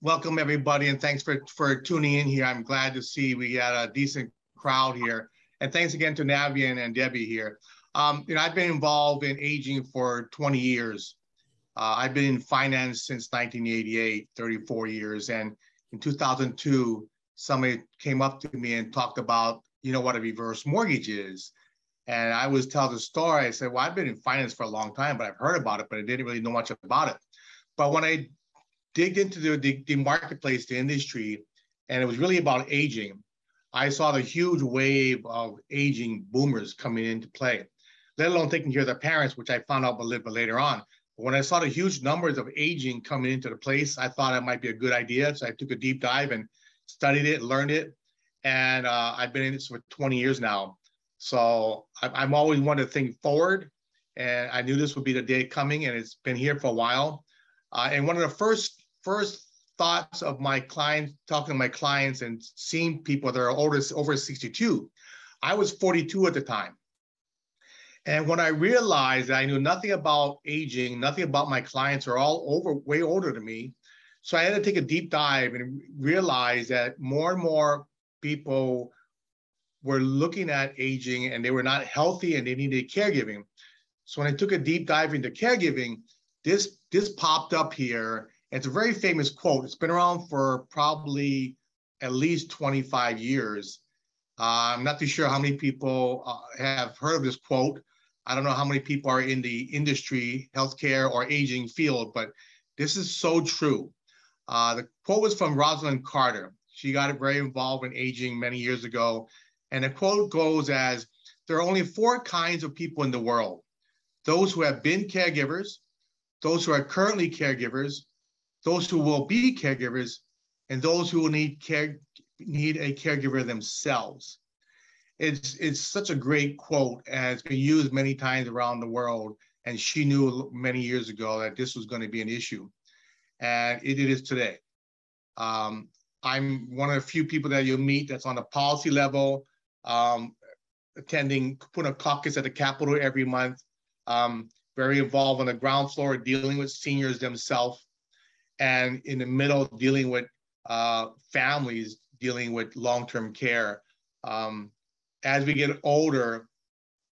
welcome everybody, and thanks for for tuning in here. I'm glad to see we got a decent crowd here, and thanks again to Navian and Debbie here. Um, you know, I've been involved in aging for 20 years. Uh, I've been in finance since 1988, 34 years, and in 2002, somebody came up to me and talked about, you know, what a reverse mortgage is. And I was telling the story. I said, well, I've been in finance for a long time, but I've heard about it, but I didn't really know much about it. But when I digged into the, the, the marketplace, the industry, and it was really about aging, I saw the huge wave of aging boomers coming into play, let alone taking care of their parents, which I found out a little bit later on. But when I saw the huge numbers of aging coming into the place, I thought it might be a good idea. So I took a deep dive and studied it, learned it, and uh, I've been in this for 20 years now. So I'm always one to think forward, and I knew this would be the day coming, and it's been here for a while. Uh, and one of the first first thoughts of my clients, talking to my clients and seeing people that are older over 62, I was 42 at the time. And when I realized that I knew nothing about aging, nothing about my clients are all over way older than me. So I had to take a deep dive and realize that more and more people were looking at aging and they were not healthy and they needed caregiving. So when I took a deep dive into caregiving, this this popped up here. It's a very famous quote. It's been around for probably at least 25 years. Uh, I'm not too sure how many people uh, have heard of this quote. I don't know how many people are in the industry, healthcare or aging field, but this is so true. Uh, the quote was from Rosalynn Carter. She got very involved in aging many years ago. And the quote goes as there are only four kinds of people in the world those who have been caregivers, those who are currently caregivers, those who will be caregivers, and those who will need care need a caregiver themselves. It's it's such a great quote and it's been used many times around the world. And she knew many years ago that this was going to be an issue, and it, it is today. Um, I'm one of the few people that you'll meet that's on the policy level, um, attending Puna caucus at the Capitol every month. Um, very involved on the ground floor, dealing with seniors themselves, and in the middle, dealing with uh, families, dealing with long-term care. Um, as we get older,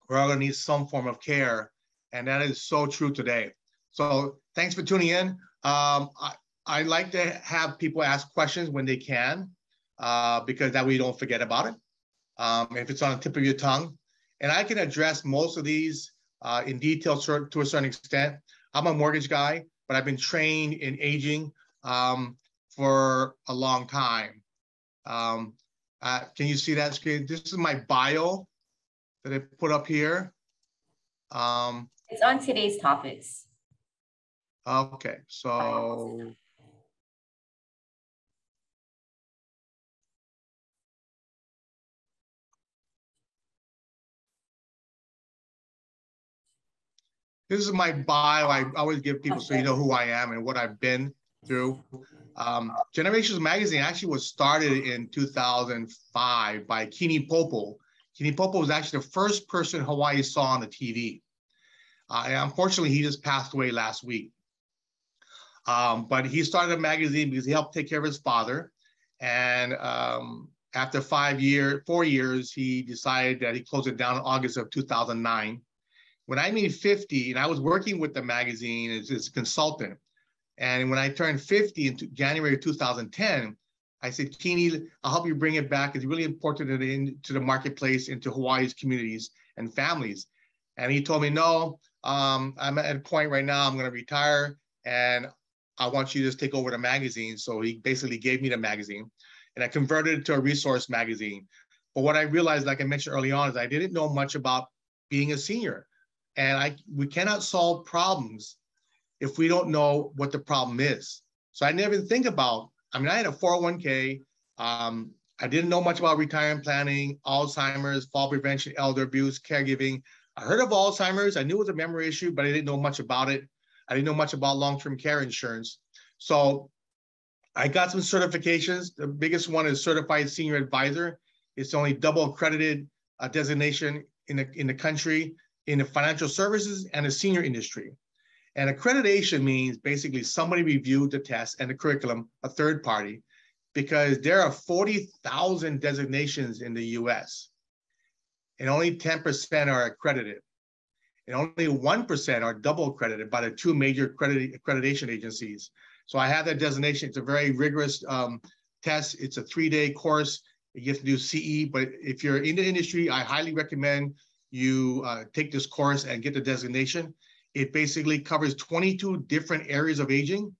we're all gonna need some form of care, and that is so true today. So thanks for tuning in. Um, I, I like to have people ask questions when they can, uh, because that way you don't forget about it. Um, if it's on the tip of your tongue, and I can address most of these uh, in detail to a certain extent. I'm a mortgage guy, but I've been trained in aging um, for a long time. Um, uh, can you see that screen? This is my bio that I put up here. Um, it's on today's topics. Okay, so this is my bio. I always give people so you know who I am and what I've been through. Um, Generations Magazine actually was started in 2005 by Kini Popo. Kini Popo was actually the first person Hawaii saw on the TV. Uh, and unfortunately, he just passed away last week. Um, but he started a magazine because he helped take care of his father. And um, after five years, four years, he decided that he closed it down in August of 2009 when I made 50 and I was working with the magazine as, as a consultant, and when I turned 50 in January of 2010, I said, Kini, I'll help you bring it back. It's really important to the, to the marketplace, into Hawaii's communities and families. And he told me, no, um, I'm at a point right now, I'm going to retire and I want you to just take over the magazine. So he basically gave me the magazine and I converted it to a resource magazine. But what I realized, like I mentioned early on, is I didn't know much about being a senior and I we cannot solve problems if we don't know what the problem is. So I never think about. I mean, I had a 401k. Um, I didn't know much about retirement planning, Alzheimer's, fall prevention, elder abuse, caregiving. I heard of Alzheimer's. I knew it was a memory issue, but I didn't know much about it. I didn't know much about long-term care insurance. So I got some certifications. The biggest one is certified senior advisor. It's only double accredited uh, designation in the in the country in the financial services and the senior industry. And accreditation means basically somebody reviewed the test and the curriculum, a third party, because there are 40,000 designations in the US and only 10% are accredited. And only 1% are double accredited by the two major accreditation agencies. So I have that designation. It's a very rigorous um, test. It's a three-day course. You have to do CE, but if you're in the industry, I highly recommend you uh, take this course and get the designation. It basically covers 22 different areas of aging,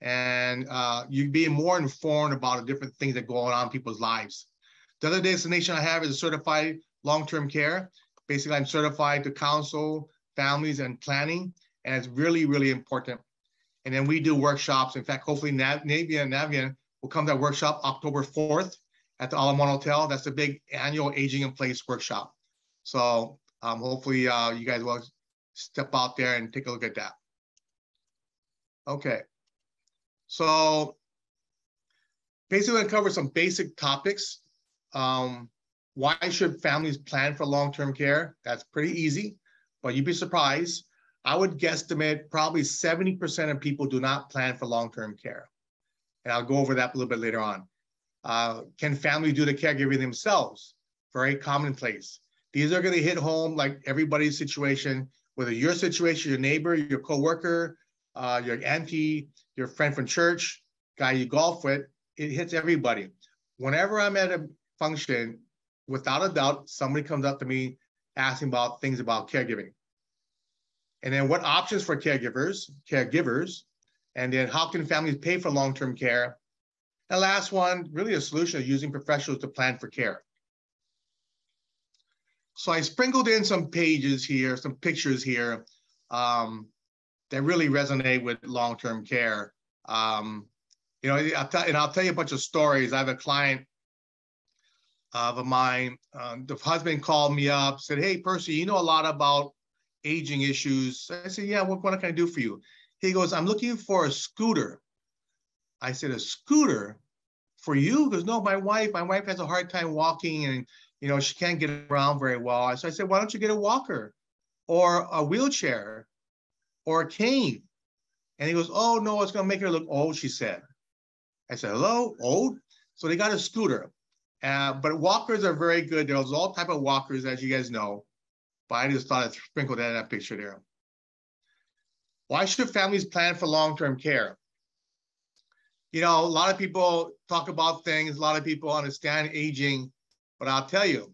and uh, you'd be more informed about the different things that go on in people's lives. The other designation I have is certified long-term care. Basically, I'm certified to counsel families and planning, and it's really, really important. And then we do workshops. In fact, hopefully Nav- Navia and Navian will come to that workshop October 4th at the Ala Moana Hotel. That's the big annual Aging in Place workshop. So um, hopefully uh, you guys will step out there and take a look at that. Okay. So basically, going to cover some basic topics. Um, why should families plan for long-term care? That's pretty easy, but you'd be surprised. I would guesstimate probably 70% of people do not plan for long-term care. And I'll go over that a little bit later on. Uh, can families do the caregiving themselves? Very commonplace. These are going to hit home like everybody's situation, whether your situation, your neighbor, your coworker, uh, your auntie, your friend from church, guy you golf with, it hits everybody. Whenever I'm at a function, without a doubt, somebody comes up to me asking about things about caregiving. And then what options for caregivers, caregivers, and then how can families pay for long-term care? And last one, really a solution of using professionals to plan for care. So I sprinkled in some pages here, some pictures here um, that really resonate with long-term care. Um, you know, I'll tell, and I'll tell you a bunch of stories. I have a client of mine. Um, the husband called me up, said, "Hey, Percy, you know a lot about aging issues." I said, "Yeah, what, what can I do for you?" He goes, "I'm looking for a scooter." I said, "A scooter for you?" Goes, "No, my wife. My wife has a hard time walking, and you know, she can't get around very well. So I said, why don't you get a walker or a wheelchair or a cane? And he goes, oh, no, it's going to make her look old, she said. I said, hello, old? So they got a scooter. Uh, but walkers are very good. There's all type of walkers, as you guys know. But I just thought I'd sprinkle that in that picture there. Why should families plan for long-term care? You know, a lot of people talk about things. A lot of people understand aging but I'll tell you,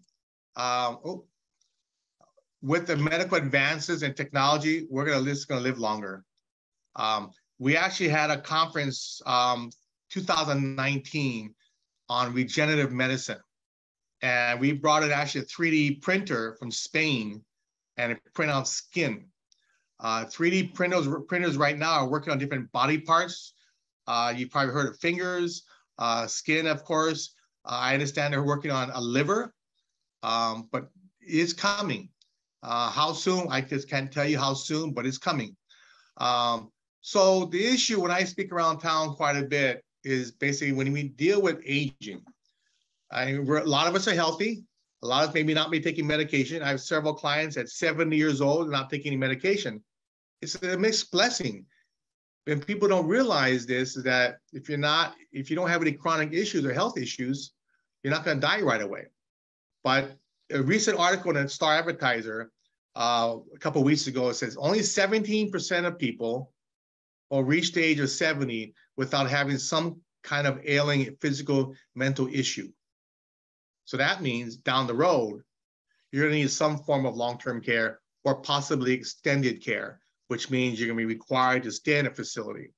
um, oh, with the medical advances and technology, we're gonna live, gonna live longer. Um, we actually had a conference um, 2019 on regenerative medicine. And we brought in actually a 3D printer from Spain and it print out skin. Uh, 3D printers, printers right now are working on different body parts. Uh, you've probably heard of fingers, uh, skin, of course, I understand they're working on a liver, um, but it's coming. Uh, how soon? I just can't tell you how soon, but it's coming. Um, so the issue when I speak around town quite a bit is basically when we deal with aging. A lot of us are healthy. A lot of us maybe not be taking medication. I have several clients at 70 years old not taking any medication. It's a mixed blessing and people don't realize this is that if you're not if you don't have any chronic issues or health issues you're not going to die right away. But a recent article in a star advertiser uh, a couple weeks ago says only 17% of people will reach the age of 70 without having some kind of ailing physical mental issue. So that means down the road you're going to need some form of long-term care or possibly extended care which means you're going to be required to stay in a facility.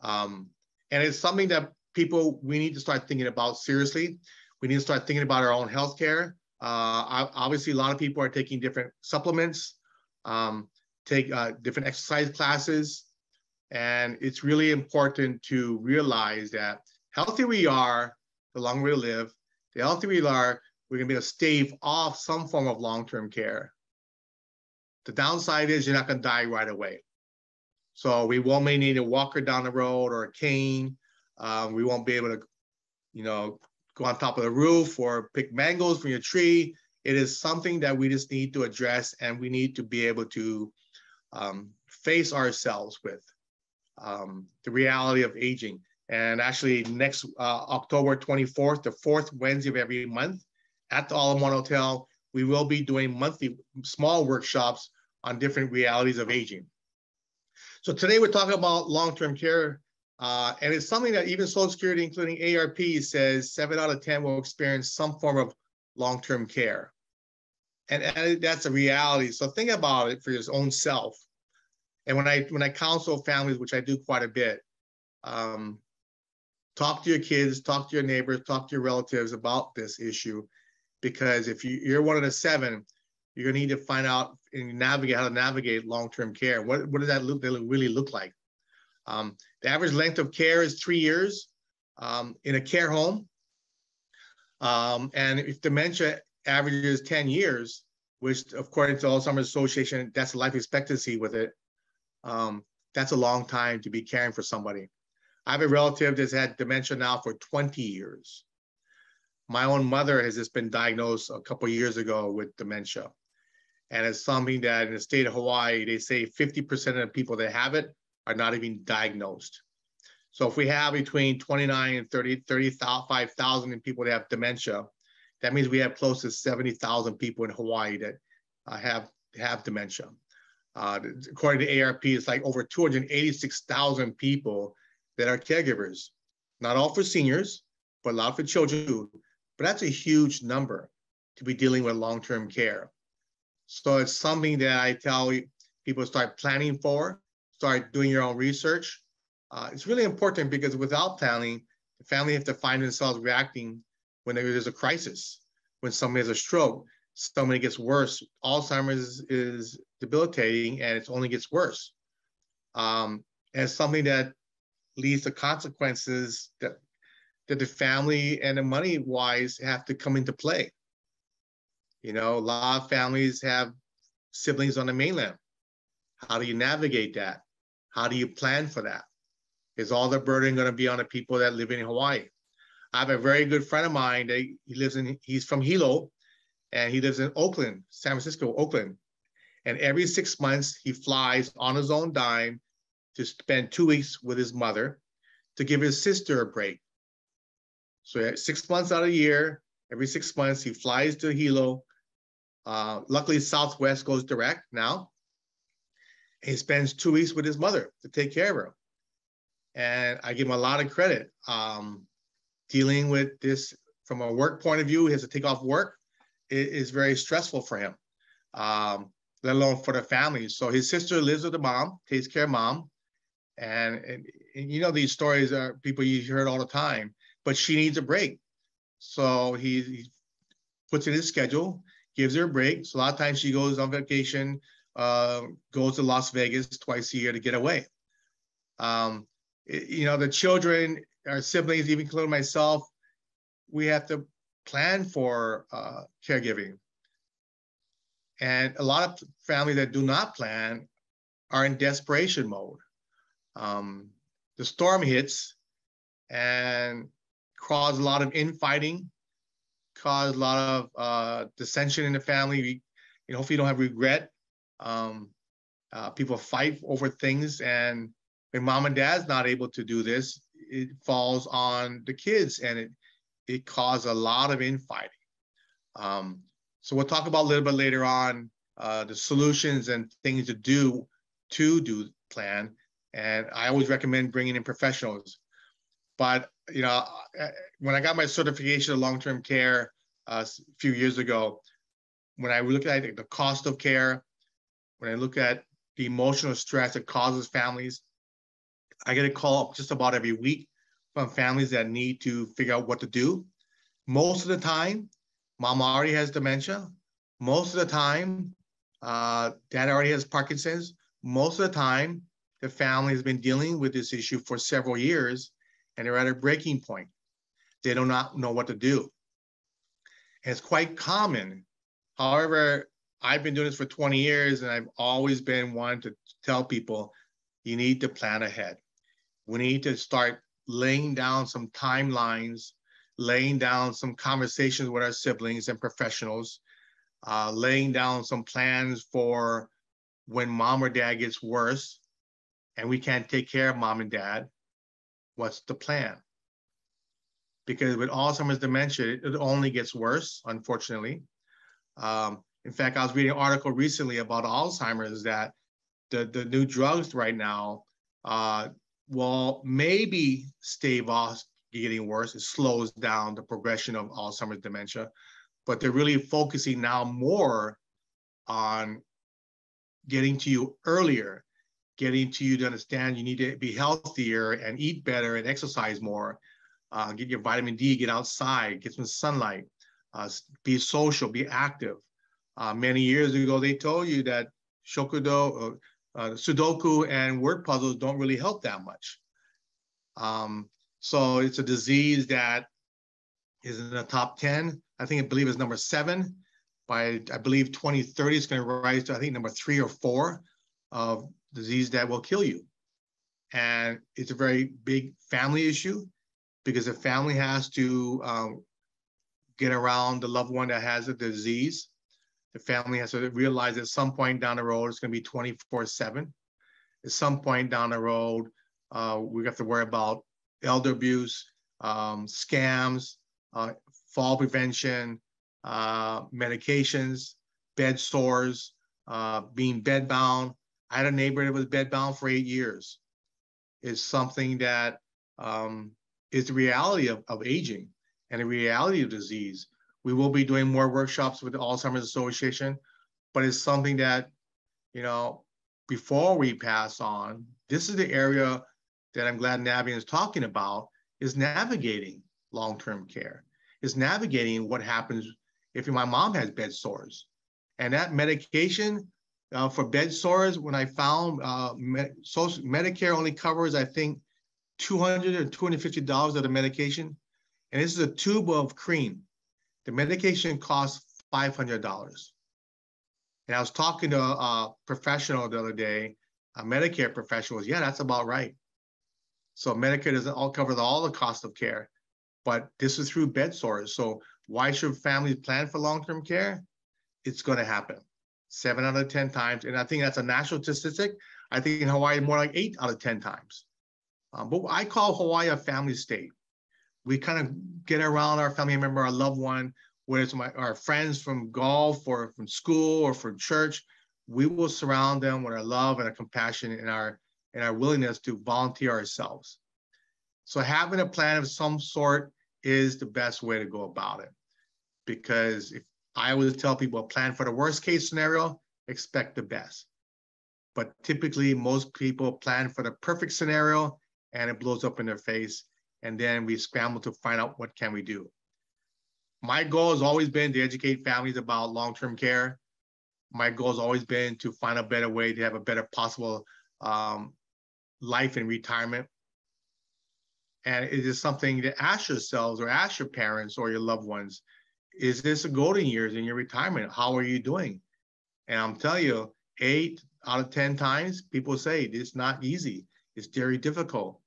Um, and it's something that people, we need to start thinking about seriously. We need to start thinking about our own healthcare. Uh, obviously, a lot of people are taking different supplements, um, take uh, different exercise classes. And it's really important to realize that healthier we are, the longer we live, the healthier we are, we're gonna be able to stave off some form of long-term care. The downside is you're not going to die right away. So we won't may need a walker down the road or a cane. Um, we won't be able to, you know, go on top of the roof or pick mangoes from your tree. It is something that we just need to address, and we need to be able to um, face ourselves with um, the reality of aging. And actually, next uh, October 24th, the fourth Wednesday of every month at the One Hotel, we will be doing monthly small workshops on different realities of aging. So today we're talking about long-term care, uh, and it's something that even Social Security, including ARP, says seven out of 10 will experience some form of long-term care. And, and that's a reality. So think about it for your own self. And when I when I counsel families, which I do quite a bit, um, talk to your kids, talk to your neighbors, talk to your relatives about this issue, because if you, you're one of the seven, you're gonna need to find out and navigate how to navigate long-term care. What what does that look really look like? Um, the average length of care is three years um, in a care home. Um, and if dementia averages 10 years, which according to Alzheimer's Association, that's life expectancy with it, um, that's a long time to be caring for somebody. I have a relative that's had dementia now for 20 years. My own mother has just been diagnosed a couple years ago with dementia. And it's something that in the state of Hawaii, they say 50% of the people that have it are not even diagnosed. So if we have between 29 and 30, 35,000 people that have dementia, that means we have close to 70,000 people in Hawaii that uh, have, have dementia. Uh, according to ARP, it's like over 286,000 people that are caregivers. Not all for seniors, but a lot for children too. But that's a huge number to be dealing with long-term care. So it's something that I tell people start planning for, start doing your own research. Uh, it's really important because without planning, the family have to find themselves reacting when there's a crisis, when somebody has a stroke, somebody gets worse. Alzheimer's is, is debilitating and it only gets worse. Um, and something that leads to consequences that, that the family and the money wise have to come into play. You know, a lot of families have siblings on the mainland. How do you navigate that? How do you plan for that? Is all the burden going to be on the people that live in Hawaii? I have a very good friend of mine that he lives in, he's from Hilo and he lives in Oakland, San Francisco, Oakland. And every six months, he flies on his own dime to spend two weeks with his mother to give his sister a break. So six months out of the year, every six months, he flies to Hilo. Uh, luckily, Southwest goes direct now. He spends two weeks with his mother to take care of her. And I give him a lot of credit. Um, dealing with this from a work point of view, he has to take off work it is very stressful for him, um, let alone for the family. So his sister lives with the mom, takes care of mom. And, and, and you know, these stories are people you heard all the time, but she needs a break. So he, he puts in his schedule, gives her a break. So a lot of times she goes on vacation, uh, goes to Las Vegas twice a year to get away. Um, it, you know, the children, our siblings, even including myself, we have to plan for uh, caregiving. And a lot of families that do not plan are in desperation mode. Um, the storm hits and cause a lot of infighting, cause a lot of uh, dissension in the family. You know, hopefully you don't have regret. Um, uh, people fight over things and when mom and dad's not able to do this, it falls on the kids and it it caused a lot of infighting. Um, so we'll talk about a little bit later on uh, the solutions and things to do to do plan. And I always recommend bringing in professionals. But you know, when I got my certification of long-term care uh, a few years ago, when I look at the cost of care, when I look at the emotional stress it causes families, I get a call just about every week from families that need to figure out what to do. Most of the time, mom already has dementia. Most of the time, uh, dad already has Parkinson's. Most of the time, the family has been dealing with this issue for several years and they're at a breaking point. They do not know what to do. And it's quite common. However, I've been doing this for 20 years and I've always been wanting to tell people you need to plan ahead. We need to start laying down some timelines, laying down some conversations with our siblings and professionals, uh, laying down some plans for when mom or dad gets worse and we can't take care of mom and dad, what's the plan? Because with Alzheimer's dementia, it only gets worse, unfortunately. Um, in fact, I was reading an article recently about Alzheimer's that the, the new drugs right now uh, maybe stave off getting worse. It slows down the progression of Alzheimer's dementia, but they're really focusing now more on getting to you earlier, getting to you to understand you need to be healthier and eat better and exercise more, uh, get your vitamin D, get outside, get some sunlight, uh, be social, be active. Uh, many years ago, they told you that shokudo, uh, uh, Sudoku and word puzzles don't really help that much. Um, so it's a disease that is in the top 10. I think I believe is number seven by I believe 2030 it's going to rise to I think number three or four of disease that will kill you. And it's a very big family issue because the family has to um, get around the loved one that has the disease. The family has to realize at some point down the road it's going to be 24 7. At some point down the road, uh, we have to worry about elder abuse, um, scams, uh, fall prevention, uh, medications, bed sores, uh, being bedbound. I had a neighbor that was bedbound for eight years. Is something that um, is the reality of, of aging and the reality of disease. We will be doing more workshops with the Alzheimer's Association, but it's something that, you know, before we pass on, this is the area that I'm glad Navian is talking about is navigating long-term care, is navigating what happens if my mom has bed sores. And that medication uh, for bed sores, when I found uh, med- social, Medicare only covers, I think, 200 or $250 of the medication. And this is a tube of cream. The medication costs $500. And I was talking to a, a professional the other day, a Medicare professional was, yeah, that's about right. So Medicare doesn't all cover the, all the cost of care, but this is through bed sores. So why should families plan for long-term care? It's going to happen seven out of 10 times. And I think that's a national statistic. I think in Hawaii, more like eight out of 10 times. Um, but I call Hawaii a family state. We kind of get around our family member, our loved one, whether it's my, our friends from golf or from school or from church. We will surround them with our love and our compassion and our and our willingness to volunteer ourselves. So having a plan of some sort is the best way to go about it because if I always tell people plan for the worst case scenario, expect the best. But typically, most people plan for the perfect scenario and it blows up in their face. And then we scramble to find out what can we do. My goal has always been to educate families about long-term care. My goal has always been to find a better way to have a better possible um, life in retirement. And it is something to ask yourselves or ask your parents or your loved ones is this a golden years in your retirement? How are you doing? And I'm telling you, eight out of 10 times, people say it's not easy. It's very difficult.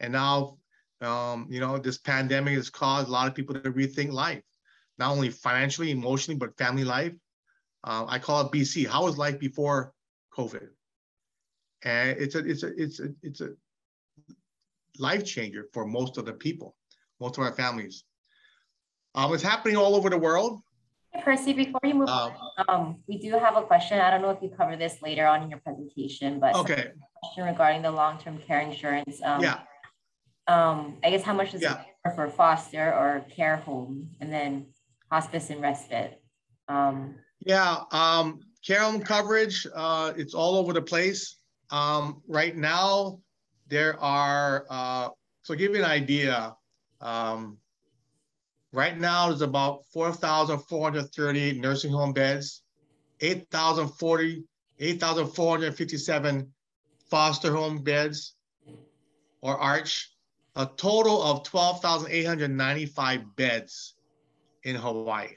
And now, um, you know, this pandemic has caused a lot of people to rethink life, not only financially, emotionally, but family life. Uh, I call it BC. How was life before COVID? And it's a, it's a, it's a, it's a life changer for most of the people, most of our families. Um, it's happening all over the world. Percy, before you move um, on, um, we do have a question. I don't know if you cover this later on in your presentation, but okay. question regarding the long-term care insurance. Um, yeah. Um, I guess how much does yeah. it for foster or care home, and then hospice and respite? Um, yeah, um, care home coverage. Uh, it's all over the place. Um, right now, there are. Uh, so, give you an idea. Um, Right now, there's about 4,430 nursing home beds, 8,040, 8,457 foster home beds or ARCH, a total of 12,895 beds in Hawaii.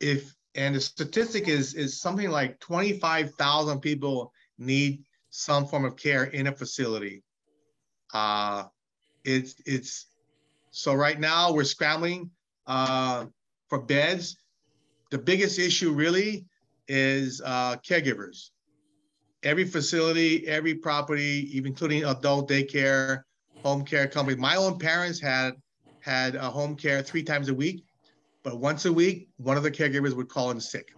If and the statistic is is something like 25,000 people need some form of care in a facility. Uh, it's it's so right now we're scrambling uh, for beds. The biggest issue really is uh, caregivers. every facility, every property, even including adult daycare, home care companies. My own parents had had a home care three times a week, but once a week, one of the caregivers would call in sick.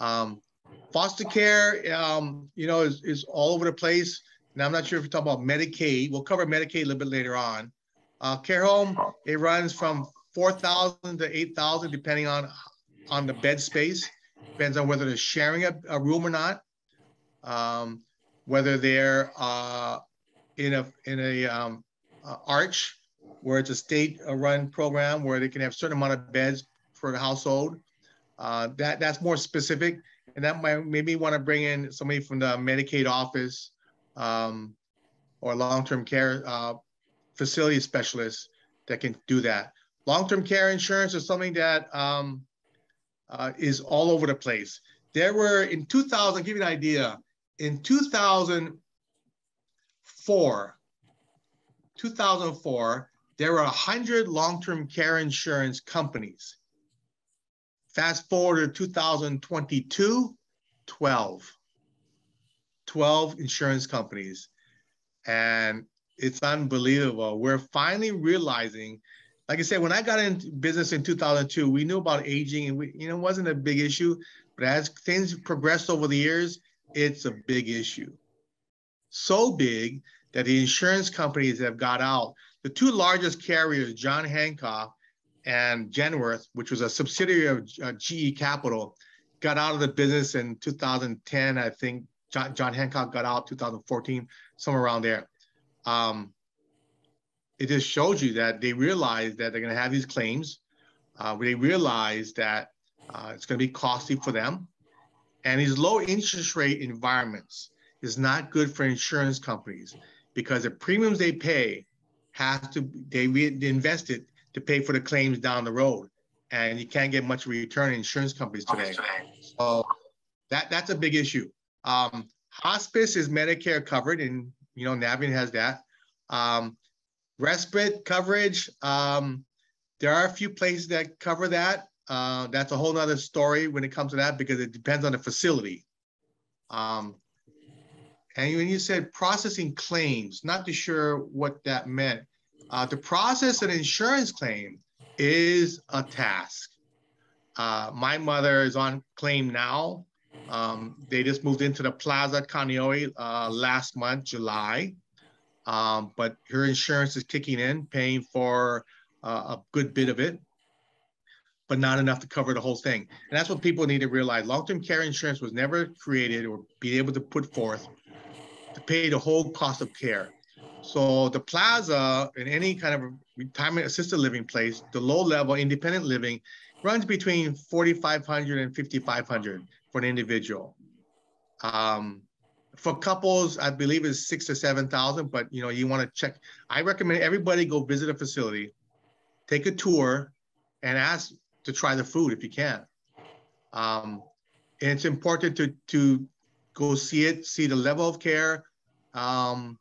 Um, foster care, um, you know, is, is all over the place. Now, I'm not sure if you're talking about Medicaid. We'll cover Medicaid a little bit later on. Uh, care home, it runs from 4,000 to 8,000, depending on, on the bed space. Depends on whether they're sharing a, a room or not. Um, whether they're uh, in a, in a um, uh, arch where it's a state-run program where they can have certain amount of beds for the household. Uh, that that's more specific, and that might maybe want to bring in somebody from the Medicaid office um, or long-term care uh, facility specialist that can do that. Long-term care insurance is something that um, uh, is all over the place. There were in 2000, I'll give you an idea, in 2004, 2004, there were 100 long-term care insurance companies. Fast forward to 2022, 12. 12 insurance companies. And it's unbelievable. We're finally realizing, like I said, when I got in business in 2002, we knew about aging and we, you know, it wasn't a big issue. But as things progressed over the years, it's a big issue. So big that the insurance companies have got out. The two largest carriers, John Hancock and Genworth, which was a subsidiary of uh, GE Capital, got out of the business in 2010. I think John, John Hancock got out 2014, somewhere around there. Um, it just shows you that they realize that they're going to have these claims. Uh, they realize that uh, it's going to be costly for them. And these low interest rate environments is not good for insurance companies because the premiums they pay have to, they, re- invest it to pay for the claims down the road. And you can't get much return in insurance companies today. So that, that's a big issue. Um, hospice is Medicare covered, and you know Navian has that. Um, respite coverage, um, there are a few places that cover that. Uh, that's a whole nother story when it comes to that because it depends on the facility. Um, and when you said processing claims, not too sure what that meant. Uh, to process an insurance claim is a task. Uh, my mother is on claim now. Um, they just moved into the Plaza Kaneohe uh, last month, July. Um, but her insurance is kicking in, paying for uh, a good bit of it, but not enough to cover the whole thing. And that's what people need to realize. Long-term care insurance was never created or be able to put forth to pay the whole cost of care. So the plaza in any kind of retirement assisted living place, the low level independent living runs between 4,500 and 5,500 for an individual. Um, for couples, I believe is six to 7,000, but you know, you want to check. I recommend everybody go visit a facility, take a tour and ask to try the food if you can. Um, and it's important to, to go see it, see the level of care, um,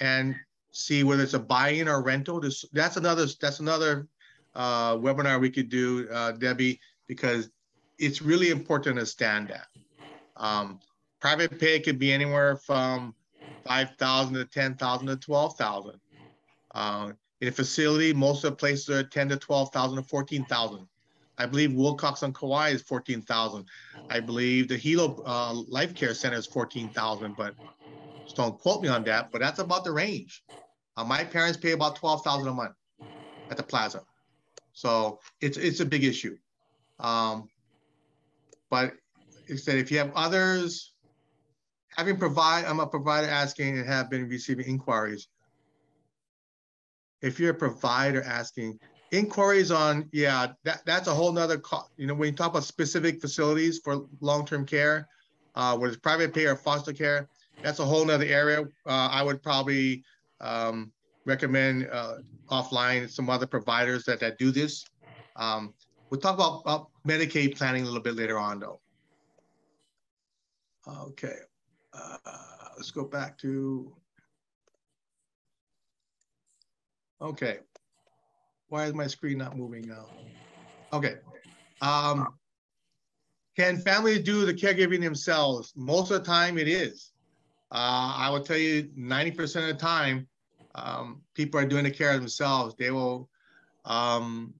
and see whether it's a buy-in or rental. This, that's another that's another uh, webinar we could do, uh, Debbie, because it's really important to stand that. Um, private pay could be anywhere from 5,000 to 10,000 to 12,000. Uh, in a facility, most of the places are 10 to 12,000 to 14,000. I believe Wilcox on Kauai is 14,000. I believe the Hilo uh, Life Care Center is 14,000, but just don't quote me on that, but that's about the range. Uh, my parents pay about 12,000 a month at the plaza. So it's, it's a big issue. Um, but it said if you have others, having provide, I'm a provider asking and have been receiving inquiries. If you're a provider asking, inquiries on, yeah, that, that's a whole nother, you know, when you talk about specific facilities for long-term care, uh, whether it's private pay or foster care, that's a whole nother area. Uh, I would probably um, recommend uh, offline some other providers that, that do this. Um, we'll talk about, about Medicaid planning a little bit later on though. Okay, uh, let's go back to, okay. Why is my screen not moving now? Okay. Um, can families do the caregiving themselves? Most of the time it is. uh, I will tell you 90% of the time, um, people are doing the care themselves. They will um,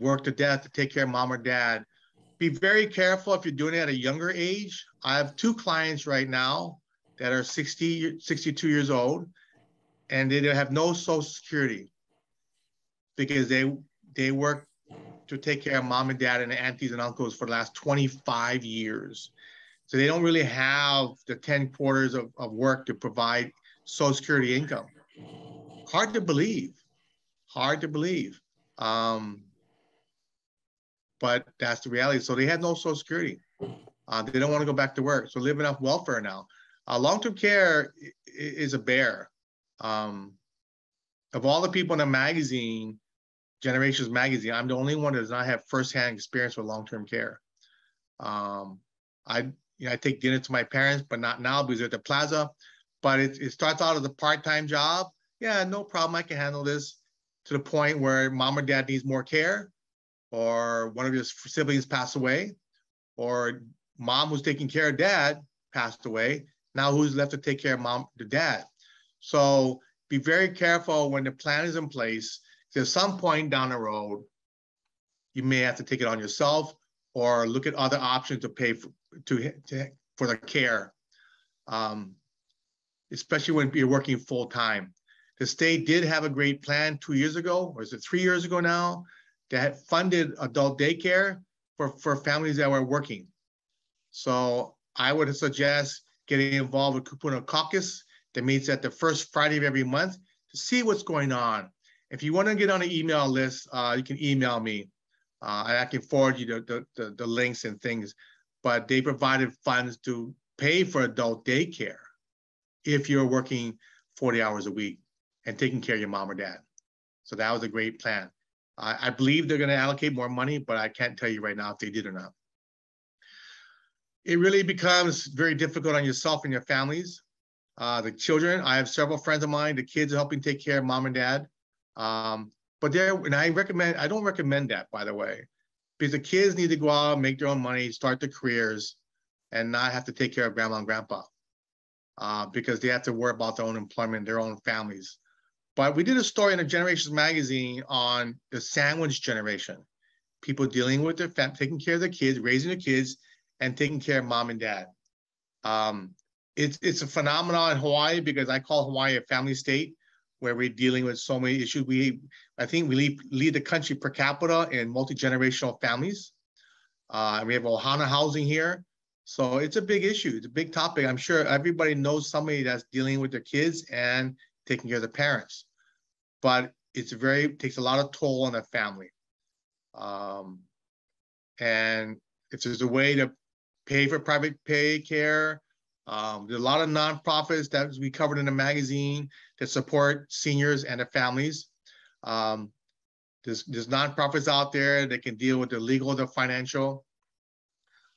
work to death to take care of mom or dad. Be very careful if you're doing it at a younger age. I have two clients right now that are 60, 62 years old, and they have no social security because they they work to take care of mom and dad and aunties and uncles for the last 25 years. So they don't really have the 10 quarters of, of work to provide social security income. Hard to believe, hard to believe. Um, but that's the reality. So they had no social security. Uh, they don't want to go back to work. So living off welfare now. Uh, long-term care is a bear. Um, of all the people in the magazine, Generations Magazine, I'm the only one that does not have firsthand experience with long-term care. Um, I, you know, I take dinner to my parents, but not now because they're at the plaza. But it, it starts out as a part-time job. Yeah, no problem. I can handle this to the point where mom or dad needs more care, or one of your siblings passed away, or mom was taking care of dad passed away. Now who's left to take care of mom to dad? So be very careful when the plan is in place at some point down the road, you may have to take it on yourself or look at other options to pay for, to, to for the care, um, especially when you're working full time. The state did have a great plan two years ago, or is it three years ago now, that funded adult daycare for, for families that were working. So I would suggest getting involved with Kupuna Caucus that meets at the first Friday of every month to see what's going on. If you want to get on an email list, uh, you can email me uh, and I can forward you the, the, the, the links and things. But they provided funds to pay for adult daycare if you're working 40 hours a week and taking care of your mom or dad. So that was a great plan. I, I believe they're going to allocate more money, but I can't tell you right now if they did or not. It really becomes very difficult on yourself and your families. Uh, the children, I have several friends of mine, the kids are helping take care of mom and dad. Um, but there, and I recommend, I don't recommend that, by the way, because the kids need to go out, make their own money, start their careers, and not have to take care of grandma and grandpa uh, because they have to worry about their own employment, their own families. But we did a story in a Generations magazine on the sandwich generation, people dealing with their fam- taking care of their kids, raising their kids, and taking care of mom and dad. Um, it's it's a phenomenon in Hawaii because I call Hawaii a family state where we're dealing with so many issues. We, I think we lead, lead the country per capita in multi-generational families. Uh, we have Ohana housing here. So it's a big issue. It's a big topic. I'm sure everybody knows somebody that's dealing with their kids and taking care of the parents. But it's very, takes a lot of toll on the family. Um, and if there's a way to pay for private pay care, um, there's a lot of nonprofits that we covered in the magazine that support seniors and their families. Um, there's, there's nonprofits out there that can deal with the legal, the financial,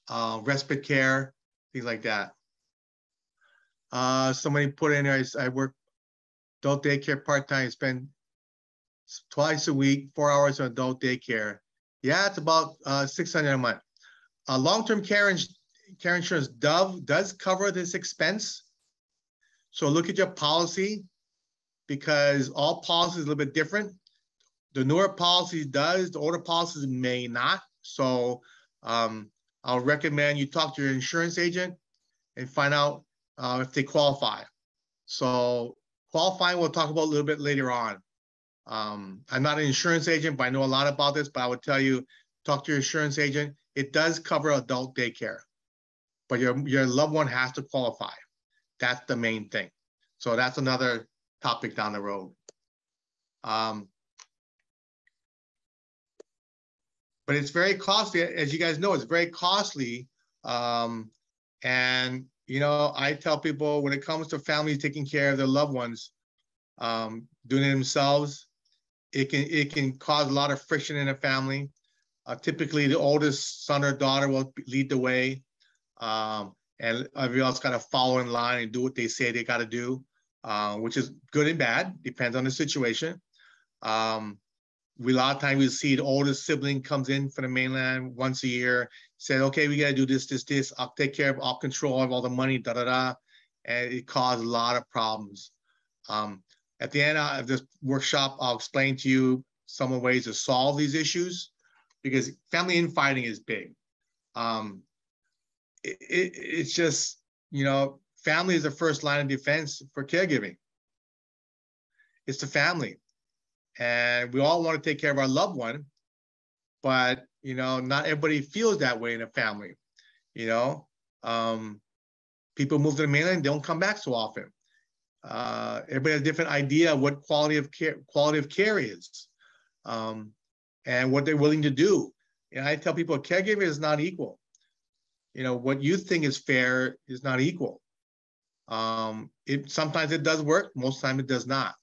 uh, respite care, things like that. Uh, somebody put in there, I, I work adult daycare part-time, spend twice a week, four hours on adult daycare. Yeah, it's about uh, 600 a month. Uh, long-term care, in, care insurance Dove does cover this expense. So look at your policy because all policies are a little bit different. The newer policy does, the older policies may not. So um, I'll recommend you talk to your insurance agent and find out uh, if they qualify. So qualifying, we'll talk about a little bit later on. Um, I'm not an insurance agent, but I know a lot about this, but I would tell you, talk to your insurance agent. It does cover adult daycare, but your, your loved one has to qualify. That's the main thing. So that's another topic down the road. Um, but it's very costly, as you guys know, it's very costly. Um, and you know, I tell people when it comes to families taking care of their loved ones, um, doing it themselves, it can it can cause a lot of friction in a family. Uh, typically, the oldest son or daughter will lead the way, um, and everyone else got to follow in line and do what they say they got to do uh, which is good and bad, depends on the situation. Um, we a lot of times we see the oldest sibling comes in from the mainland once a year, said, okay, we gotta do this, this, this. I'll take care of, I'll control of all the money, da da da. and it caused a lot of problems. Um, at the end of this workshop, I'll explain to you some ways to solve these issues because family infighting is big. Um, it, it, it's just, you know, family is the first line of defense for caregiving. It's the family. And we all want to take care of our loved one, but, you know, not everybody feels that way in a family. You know, um, people move to the mainland, they don't come back so often. Uh, everybody has a different idea of what quality of care quality of care is, um, and what they're willing to do. And I tell people, a caregiver is not equal. You know, what you think is fair is not equal. Um, it sometimes it does work, most time it does not.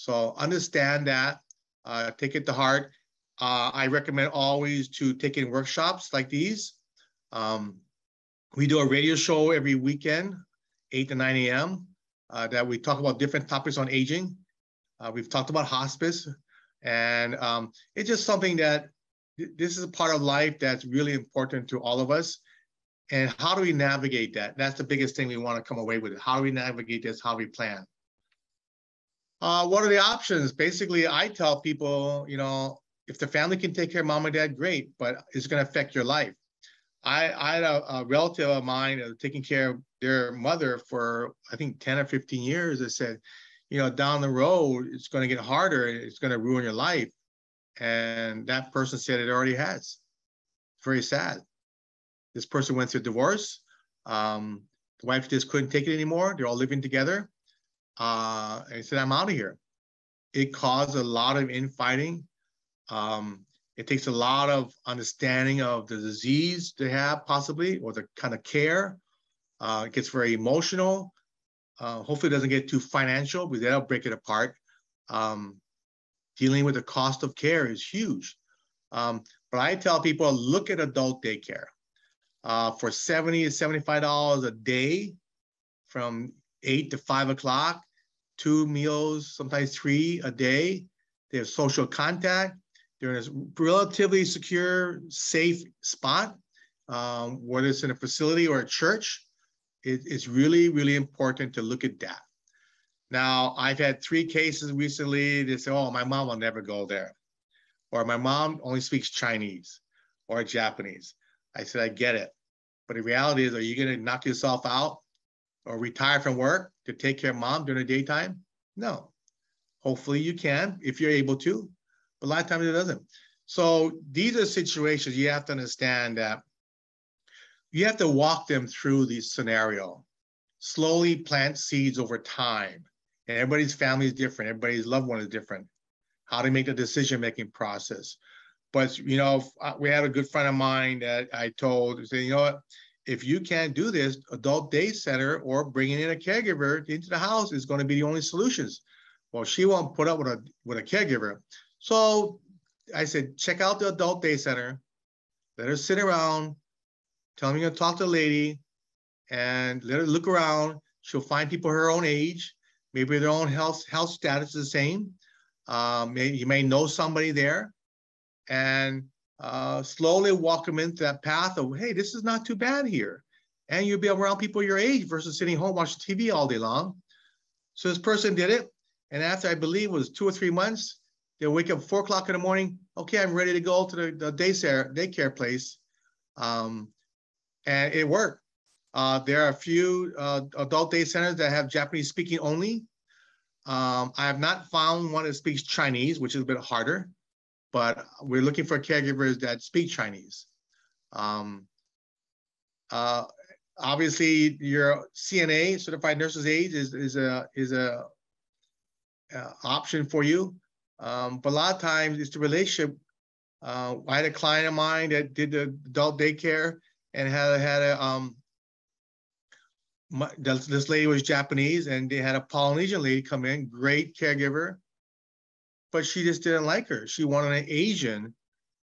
So understand that, uh, take it to heart. Uh, I recommend always to take in workshops like these. Um, we do a radio show every weekend, 8 to 9 a.m., uh, that we talk about different topics on aging. Uh, we've talked about hospice, and um, it's just something that th this is a part of life that's really important to all of us. And how do we navigate that? That's the biggest thing we want to come away with. How do we navigate this? How do we plan? Uh, what are the options? Basically, I tell people, you know, if the family can take care of mom and dad, great, but it's going to affect your life. I, I had a, a, relative of mine taking care of their mother for, I think, 10 or 15 years I said, you know, down the road, it's going to get harder. It's going to ruin your life. And that person said it already has. It's Very sad. This person went through divorce. Um, the wife just couldn't take it anymore. They're all living together. Uh, and he said, I'm out of here. It caused a lot of infighting. Um, it takes a lot of understanding of the disease they have, possibly, or the kind of care. Uh, it gets very emotional. Uh, hopefully, it doesn't get too financial because that'll break it apart. Um, dealing with the cost of care is huge. Um, but I tell people look at adult daycare uh, for 70 to $75 a day from 8 to 5 o'clock, two meals, sometimes three a day. They have social contact. They're in a relatively secure, safe spot, um, whether it's in a facility or a church. It, it's really, really important to look at that. Now, I've had three cases recently. They say, oh, my mom will never go there. Or my mom only speaks Chinese or Japanese. I said, I get it. But the reality is, are you going to knock yourself out or retire from work to take care of mom during the daytime? No. Hopefully you can if you're able to, but a lot of times it doesn't. So these are situations you have to understand that you have to walk them through the scenario. Slowly plant seeds over time. And everybody's family is different. Everybody's loved one is different. How to make the decision making process. But you know, we had a good friend of mine that I told, said, you know what, if you can't do this, adult day center or bringing in a caregiver into the house is going to be the only solutions. Well, she won't put up with a with a caregiver. So I said, check out the adult day center. Let her sit around. Tell me to talk to the lady, and let her look around. She'll find people her own age. Maybe their own health health status is the same. Um, you may know somebody there, and uh, slowly walk them into that path of, hey, this is not too bad here. And you'll be around people your age versus sitting home watching TV all day long. So this person did it. And after I believe it was two or three months, they'll wake up four o'clock in the morning. Okay, I'm ready to go to the, the daycare, daycare place. Um, and it worked. Uh, there are a few uh, adult day centers that have Japanese speaking only. Um, I have not found one that speaks Chinese, which is a bit harder but we're looking for caregivers that speak Chinese. Um, uh, obviously, your CNA, Certified Nurses Aide, is, is a is a uh, option for you. Um, but a lot of times, it's the relationship. Uh, I had a client of mine that did the adult daycare and had had a um, my, this lady was Japanese, and they had a Polynesian lady come in, great caregiver, but she just didn't like her. She wanted an Asian.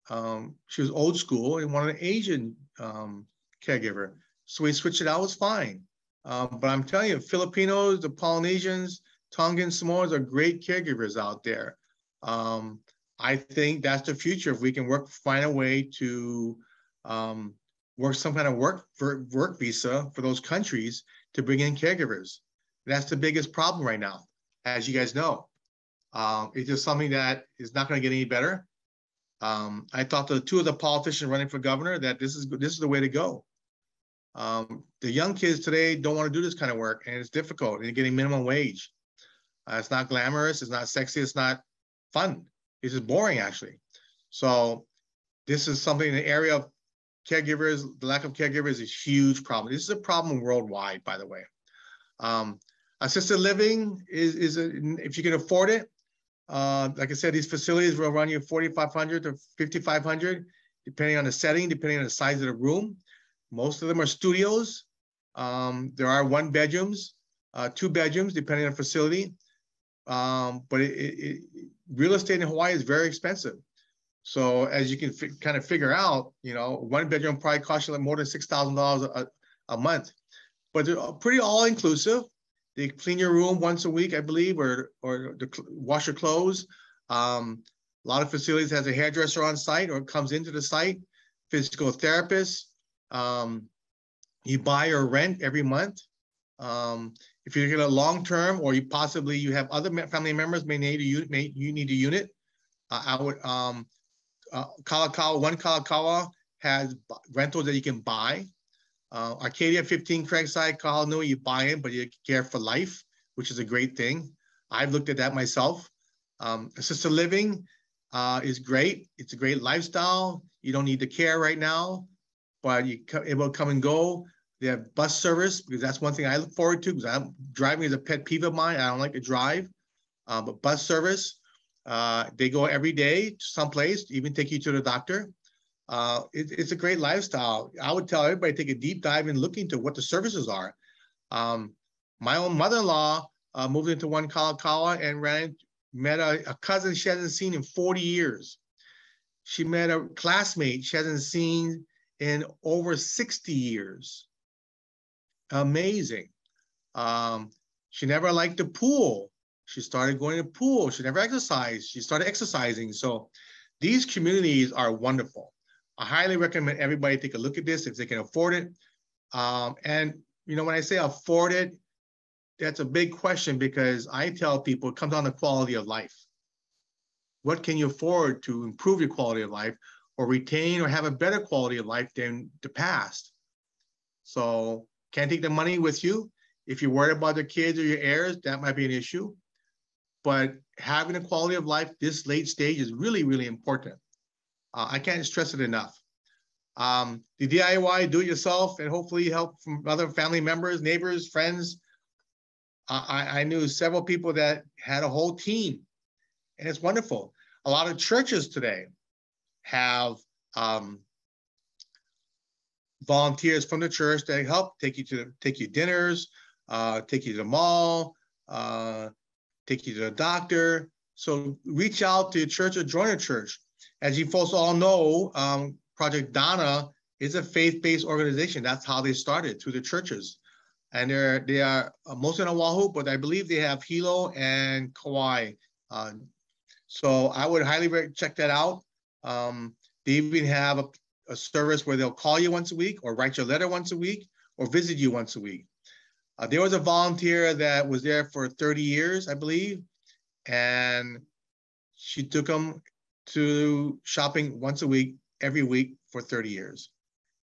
Um, she was old school and wanted an Asian um, caregiver. So we switched it out. It was fine. Um, but I'm telling you, Filipinos, the Polynesians, Tongan Samoans are great caregivers out there. Um, I think that's the future. If we can work, find a way to um, work some kind of work work visa for those countries to bring in caregivers. That's the biggest problem right now, as you guys know. Um, it's just something that is not going to get any better. Um, I thought the two of the politicians running for governor that this is this is the way to go. Um, the young kids today don't want to do this kind of work, and it's difficult. And you're getting minimum wage. Uh, it's not glamorous. It's not sexy. It's not fun. It's just boring, actually. So this is something in the area of caregivers. The lack of caregivers is a huge problem. This is a problem worldwide, by the way. Um, assisted living is is a, if you can afford it. Uh, like I said, these facilities will run you 4,500 to 5,500, depending on the setting, depending on the size of the room. Most of them are studios. Um, there are one bedrooms, uh, two bedrooms, depending on the facility. Um, but it, it, it, real estate in Hawaii is very expensive. So as you can kind of figure out, you know, one bedroom probably costs you like more than six thousand dollars a month. But they're pretty all inclusive. They clean your room once a week, I believe, or or the, wash your clothes. Um, a lot of facilities has a hairdresser on site or comes into the site, physical therapist, um, you buy or rent every month. Um, if you're going to long term, or you possibly you have other family members may need a unit, may you need a unit. Uh, I would um, uh, Kalakaua, one Kalakaua has rentals that you can buy. Uh, Arcadia 15 Craigside, Kahala Nui, you buy it, but you care for life, which is a great thing. I've looked at that myself. Um, assisted living uh, is great. It's a great lifestyle. You don't need to care right now but you it will come and go. They have bus service because that's one thing I look forward to because I'm driving is a pet peeve of mine. I don't like to drive, uh, but bus service, uh, they go every day to someplace, even take you to the doctor. Uh, it, it's a great lifestyle. I would tell everybody take a deep dive and look into what the services are. Um, my own mother-in-law uh, moved into one Kalakaua and ran met a, a cousin she hasn't seen in 40 years. She met a classmate she hasn't seen in over 60 years. Amazing. Um, she never liked the pool. She started going to pool. She never exercised. She started exercising. So these communities are wonderful. I highly recommend everybody take a look at this if they can afford it. Um, and you know, when I say afford it, that's a big question because I tell people it comes down to quality of life. What can you afford to improve your quality of life? or retain or have a better quality of life than the past. So can't take the money with you. If you're worried about the kids or your heirs, that might be an issue. But having a quality of life this late stage is really, really important. Uh, I can't stress it enough. Um, the DIY, do it yourself, and hopefully help from other family members, neighbors, friends. I, I knew several people that had a whole team, and it's wonderful. A lot of churches today have um, volunteers from the church that help take you to take you dinners, uh, take you to the mall, uh, take you to the doctor. So reach out to your church or join a church. As you folks all know, um, Project Dana is a faith-based organization. That's how they started through the churches. And they're they are uh, mostly in Oahu, but I believe they have Hilo and Kauai. Uh, so I would highly recommend check that out. Um, they even have a, a service where they'll call you once a week or write you a letter once a week or visit you once a week. Uh, there was a volunteer that was there for 30 years, I believe, and she took them to shopping once a week, every week for 30 years,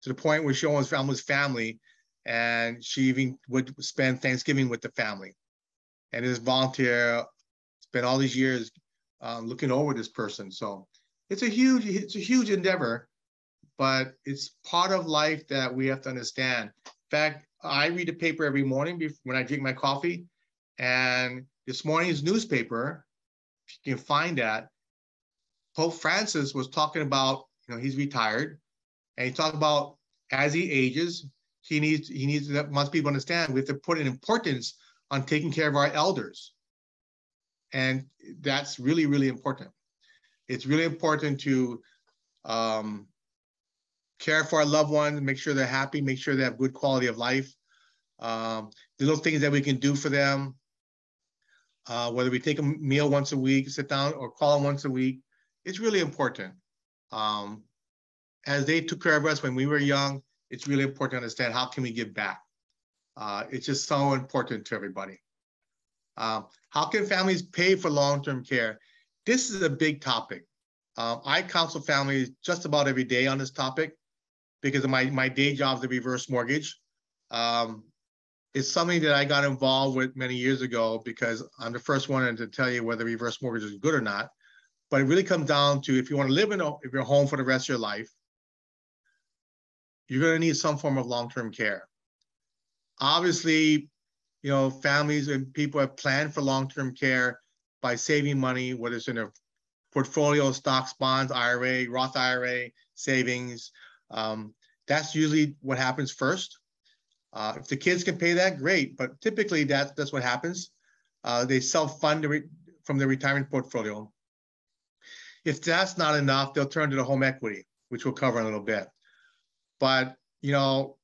to the point where she almost found his family, and she even would spend Thanksgiving with the family. And this volunteer spent all these years um, looking over this person. So it's a huge it's a huge endeavor but it's part of life that we have to understand in fact i read the paper every morning before when i drink my coffee and this morning's newspaper if you can find that pope francis was talking about you know he's retired and he talked about as he ages he needs he needs that must people understand we have to put an importance on taking care of our elders and that's really really important it's really important to um, care for our loved ones, make sure they're happy, make sure they have good quality of life. Um, the little things that we can do for them, uh, whether we take a meal once a week, sit down or call them once a week, it's really important. Um, as they took care of us when we were young, it's really important to understand how can we give back. Uh, it's just so important to everybody. Um, how can families pay for long-term care? This is a big topic. Um, I counsel families just about every day on this topic because of my, my day job is a reverse mortgage. Um, it's something that I got involved with many years ago because I'm the first one to tell you whether reverse mortgage is good or not. But it really comes down to if you want to live in a, if you're home for the rest of your life, you're going to need some form of long-term care. Obviously, you know, families and people have planned for long-term care by saving money, whether it's in a portfolio, stocks, bonds, IRA, Roth IRA, savings. Um, that's usually what happens first. Uh, if the kids can pay that, great. But typically, that's that's what happens. Uh, they self-fund from the retirement portfolio. If that's not enough, they'll turn to the home equity, which we'll cover in a little bit. But you know,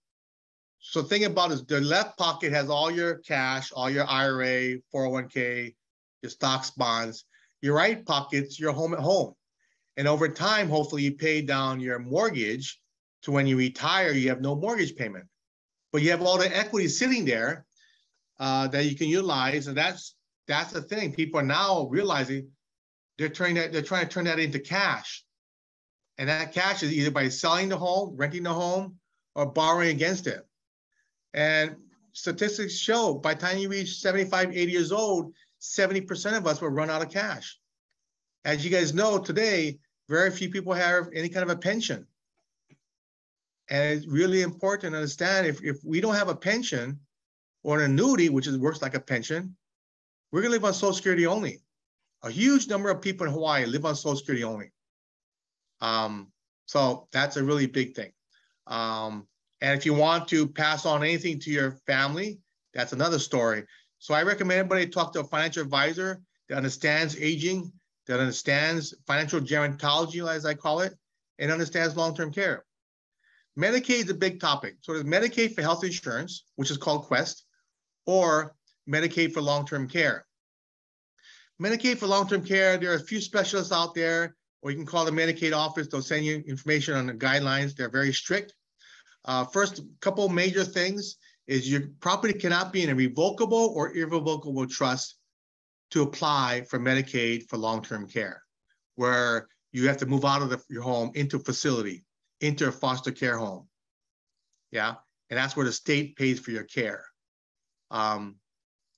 so think about is the left pocket has all your cash, all your IRA, 401k, your stocks, bonds. Your right pocket's your home at home. And over time, hopefully you pay down your mortgage to when you retire, you have no mortgage payment but you have all the equity sitting there uh, that you can utilize, and that's that's the thing. People are now realizing they're trying to they're trying to turn that into cash, and that cash is either by selling the home, renting the home, or borrowing against it. And statistics show by the time you reach 75, 80 years old, 70% of us will run out of cash. As you guys know today, very few people have any kind of a pension. And it's really important to understand if, if we don't have a pension or an annuity, which is works like a pension, we're gonna live on Social Security only. A huge number of people in Hawaii live on Social Security only. Um, so that's a really big thing. Um, and if you want to pass on anything to your family, that's another story. So I recommend everybody talk to a financial advisor that understands aging, that understands financial gerontology, as I call it, and understands long-term care. Medicaid is a big topic. So there's Medicaid for health insurance, which is called Quest, or Medicaid for long-term care. Medicaid for long-term care, there are a few specialists out there, or you can call the Medicaid office. They'll send you information on the guidelines. They're very strict. Uh, first couple major things is your property cannot be in a revocable or irrevocable trust to apply for Medicaid for long-term care, where you have to move out of the, your home into a facility into a foster care home. Yeah. And that's where the state pays for your care. Um,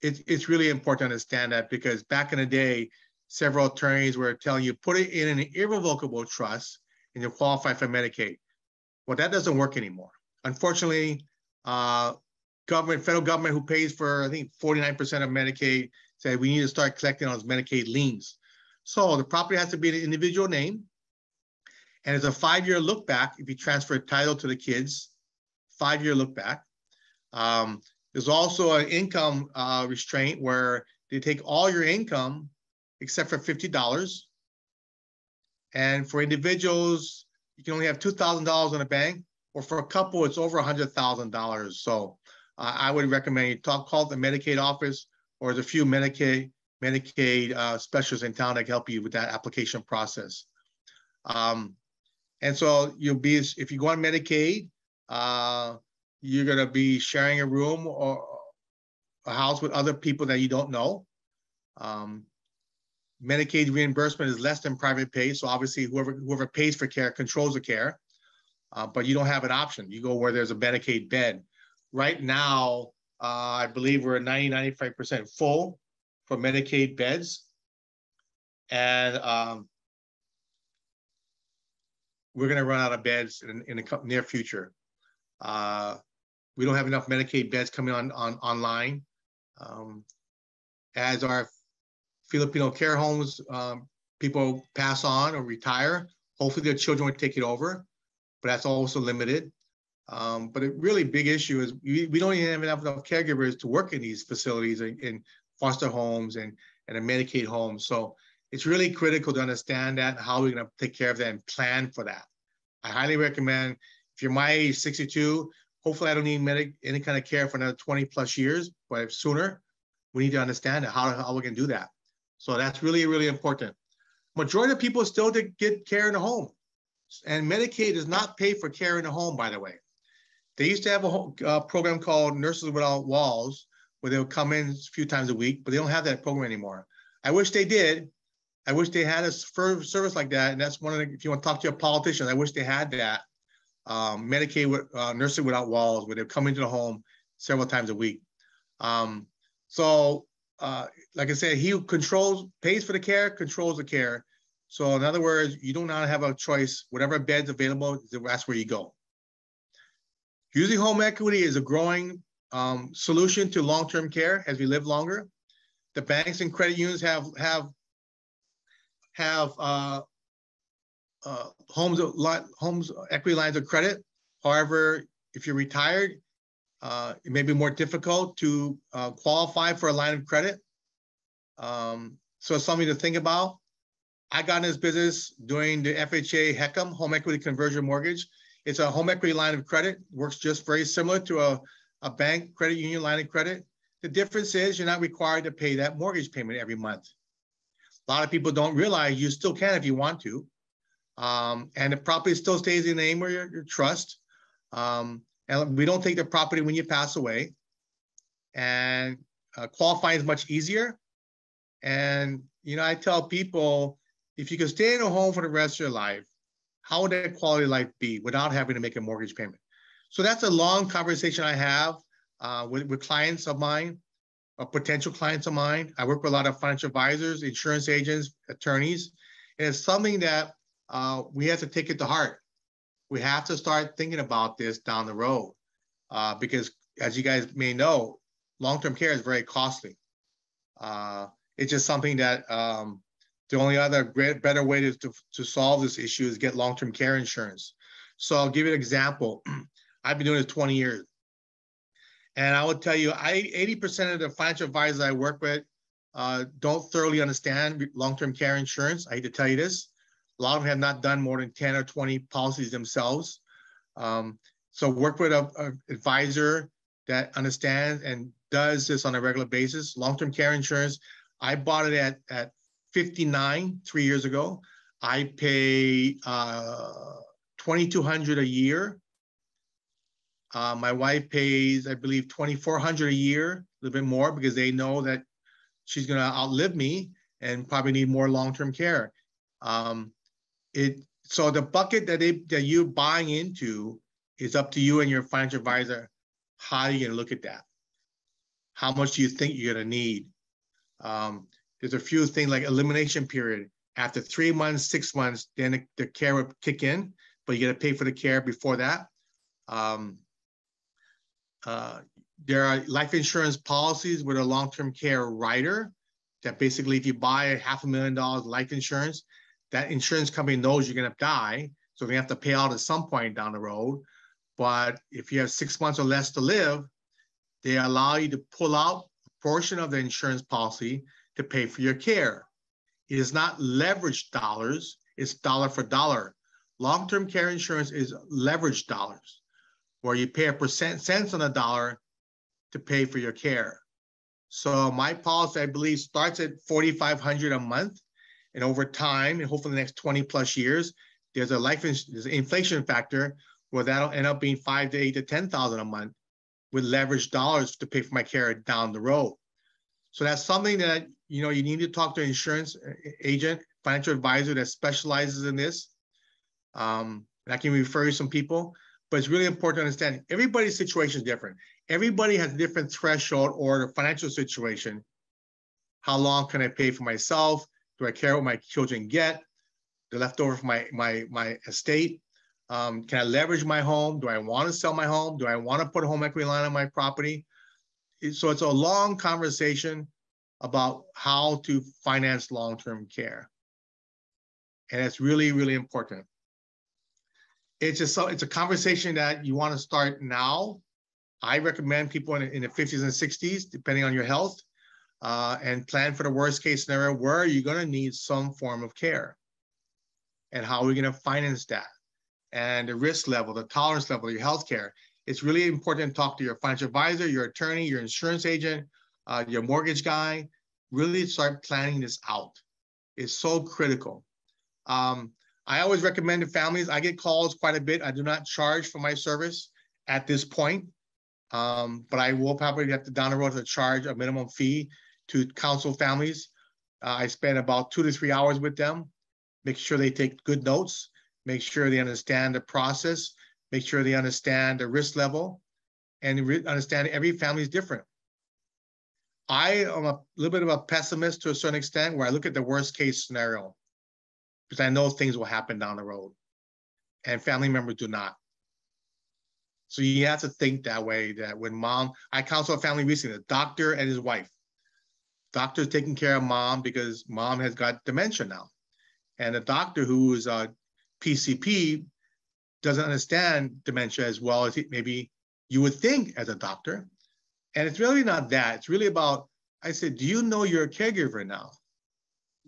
it, it's really important to understand that because back in the day, several attorneys were telling you put it in an irrevocable trust and you'll qualify for Medicaid. Well, that doesn't work anymore. Unfortunately, uh, government, federal government who pays for, I think, 49% of Medicaid said we need to start collecting on those Medicaid liens. So the property has to be an individual name. And as a five-year look back, if you transfer title to the kids, five-year look back. Um, there's also an income uh, restraint where they take all your income except for $50. And for individuals, you can only have $2,000 in a bank, or for a couple, it's over $100,000. So uh, I would recommend you talk, call the Medicaid office, or there's a few Medicaid Medicaid uh, specialists in town that can help you with that application process. Um, and so you'll be, if you go on Medicaid, uh, you're gonna be sharing a room or a house with other people that you don't know. Um, Medicaid reimbursement is less than private pay. So obviously whoever, whoever pays for care controls the care, uh, but you don't have an option. You go where there's a Medicaid bed. Right now, uh, I believe we're 90, 95% full for Medicaid beds. And um, we're going to run out of beds in, in the near future. Uh, we don't have enough Medicaid beds coming on, on online. Um, as our Filipino care homes, um, people pass on or retire, hopefully their children will take it over, but that's also limited. Um, but a really big issue is we, we don't even have enough, caregivers to work in these facilities in, in foster homes and, and in Medicaid homes. So it's really critical to understand that how we're going to take care of that and plan for that. I highly recommend if you're my age, 62, hopefully I don't need medic, any kind of care for another 20 plus years, but sooner, we need to understand how, how we can do that. So that's really, really important. Majority of people still to get care in the home. And Medicaid does not pay for care in the home, by the way. They used to have a uh, program called Nurses Without Walls, where they would come in a few times a week, but they don't have that program anymore. I wish they did. I wish they had a service like that. And that's one of the, if you want to talk to a politician, I wish they had that. Um, Medicaid with uh, Nursing Without Walls, where they come into the home several times a week. Um, so, uh, like I said, he controls, pays for the care, controls the care. So in other words, you do not have a choice. Whatever bed's available, that's where you go. Using home equity is a growing um, solution to long-term care as we live longer. The banks and credit unions have have have uh, uh, homes homes equity lines of credit. However, if you're retired, uh, it may be more difficult to uh, qualify for a line of credit. Um, so it's something to think about. I got in this business doing the FHA HECM, home equity conversion mortgage. It's a home equity line of credit, works just very similar to a, a bank credit union line of credit. The difference is you're not required to pay that mortgage payment every month. A lot of people don't realize you still can if you want to. Um, and the property still stays in the name or your, your trust. Um, and we don't take the property when you pass away. And uh, qualifying is much easier. And, you know, I tell people, if you could stay in a home for the rest of your life, how would that quality of life be without having to make a mortgage payment? So that's a long conversation I have uh, with, with clients of mine, or potential clients of mine. I work with a lot of financial advisors, insurance agents, attorneys, and it's something that uh, we have to take it to heart. We have to start thinking about this down the road uh, because, as you guys may know, long-term care is very costly. Uh, it's just something that um, the only other great, better way to, to, to solve this issue is get long-term care insurance. So I'll give you an example. I've been doing this 20 years. And I will tell you, I 80% of the financial advisors I work with uh, don't thoroughly understand long-term care insurance. I hate to tell you this. A lot of them have not done more than 10 or 20 policies themselves. Um, so work with an advisor that understands and does this on a regular basis. Long-term care insurance, I bought it at, at 59 three years ago. I pay uh, 2200 a year. Uh, my wife pays, I believe, 2400 a year, a little bit more because they know that she's going to outlive me and probably need more long-term care. Um, it so the bucket that they that you're buying into is up to you and your financial advisor. How you to look at that? How much do you think you're going to need? Um, there's a few things like elimination period. After three months, six months, then the, care will kick in, but you got to pay for the care before that. Um, uh, there are life insurance policies with a long-term care rider that basically if you buy a half a million dollars life insurance, that insurance company knows you're going to die. So they have to pay out at some point down the road. But if you have six months or less to live, they allow you to pull out a portion of the insurance policy to pay for your care. It is not leveraged dollars, it's dollar for dollar. Long-term care insurance is leveraged dollars, where you pay a percent cents on a dollar to pay for your care. So my policy, I believe, starts at 4,500 a month. And over time, and hopefully the next 20 plus years, there's a life there's an inflation factor where that'll end up being five to eight to 10,000 a month with leveraged dollars to pay for my care down the road. So that's something that you know you need to talk to an insurance uh, agent, financial advisor that specializes in this. Um, and I can refer you some people, but it's really important to understand everybody's situation is different. Everybody has a different threshold or financial situation. How long can I pay for myself? Do I care what my children get? The leftover from my my my estate. Um, can I leverage my home? Do I want to sell my home? Do I want to put a home equity line on my property? so it's a long conversation about how to finance long-term care. And it's really, really important. It's just so it's a conversation that you want to start now. I recommend people in, in the 50s and 60s, depending on your health, uh, and plan for the worst case scenario where you're going to need some form of care. And how are we going to finance that? And the risk level, the tolerance level, your health care it's really important to talk to your financial advisor, your attorney, your insurance agent, uh, your mortgage guy. Really start planning this out. It's so critical. Um, I always recommend to families, I get calls quite a bit. I do not charge for my service. at this point. Um, but I will probably have to down the road to charge a minimum fee to counsel families. Uh, I spend about two to three hours with them, make sure they take good notes, make sure they understand the process, make sure they understand the risk level, and understand every family is different. I am a little bit of a pessimist to a certain extent where I look at the worst case scenario because I know things will happen down the road and family members do not. So you have to think that way that when mom, I counsel a family recently, a doctor and his wife. Doctor's taking care of mom because mom has got dementia now. And the doctor who is a PCP doesn't understand dementia as well as maybe you would think as a doctor. And it's really not that. It's really about, I said, do you know you're a caregiver now?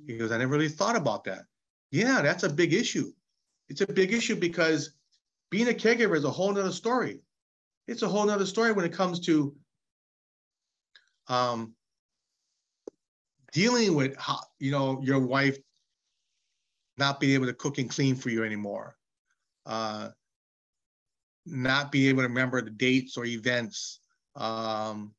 He goes, I never really thought about that. Yeah, that's a big issue. It's a big issue because being a caregiver is a whole nother story. It's a whole nother story when it comes to um, dealing with how, you know, your wife not being able to cook and clean for you anymore. Uh, not being able to remember the dates or events um,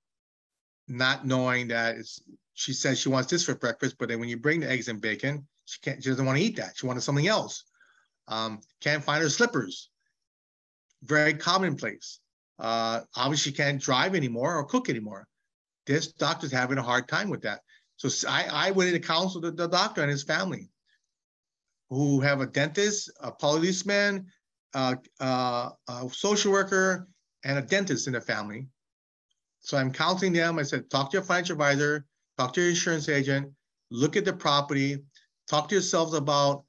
not knowing that it's she says she wants this for breakfast, but then when you bring the eggs and bacon, she can't she doesn't want to eat that. She wanted something else. Um, can't find her slippers. Very commonplace. Uh, obviously can't drive anymore or cook anymore. This doctor's having a hard time with that. So I, I went into counsel the, the doctor and his family who have a dentist, a policeman, uh, uh, a social worker, and a dentist in the family so I'm counseling them. I said, talk to your financial advisor, talk to your insurance agent, look at the property, talk to yourselves about